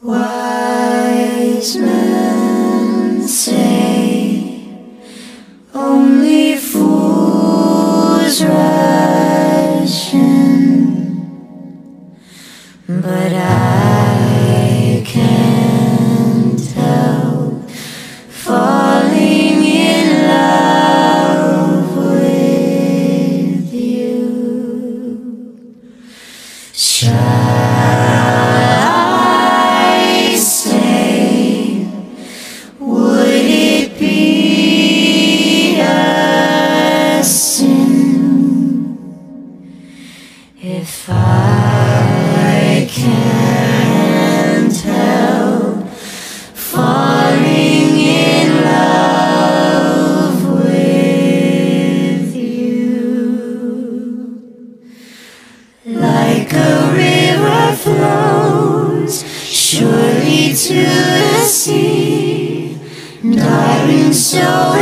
Wise men say only fools rush in, but I. if I can't help falling in love with you? Like a river flows surely to the sea, darling, so